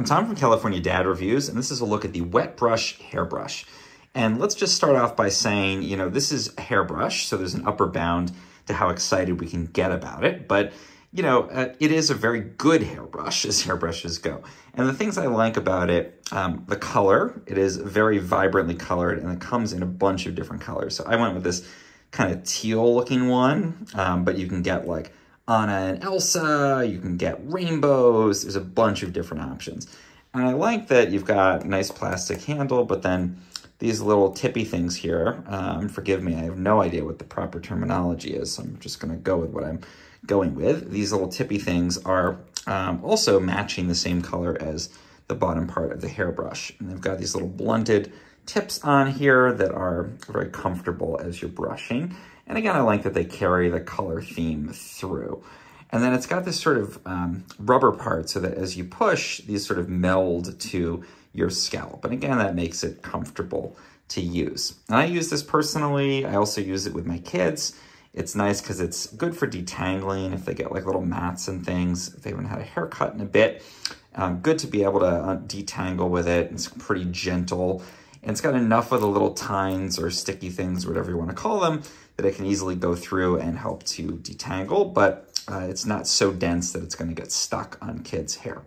I'm Tom from California Dad Reviews, and this is a look at the Wet Brush Hairbrush. And let's just start off by saying, you know, this is a hairbrush, so there's an upper bound to how excited we can get about it. But, you know, uh, it is a very good hairbrush as hairbrushes go. And the things I like about it, um, the color, it is very vibrantly colored and it comes in a bunch of different colors. So I went with this kind of teal looking one, um, but you can get like Anna and Elsa, you can get rainbows, there's a bunch of different options. And I like that you've got a nice plastic handle, but then these little tippy things here, um, forgive me, I have no idea what the proper terminology is, so I'm just gonna go with what I'm going with. These little tippy things are um, also matching the same color as the bottom part of the hairbrush. And they've got these little blunted tips on here that are very comfortable as you're brushing. And again, I like that they carry the color theme through. And then it's got this sort of um, rubber part so that as you push, these sort of meld to your scalp. And again, that makes it comfortable to use. And I use this personally. I also use it with my kids. It's nice because it's good for detangling if they get like little mats and things, if they haven't had a haircut in a bit. Um, good to be able to uh, detangle with it. It's pretty gentle. And it's got enough of the little tines or sticky things, whatever you want to call them, that it can easily go through and help to detangle, but uh, it's not so dense that it's going to get stuck on kids' hair.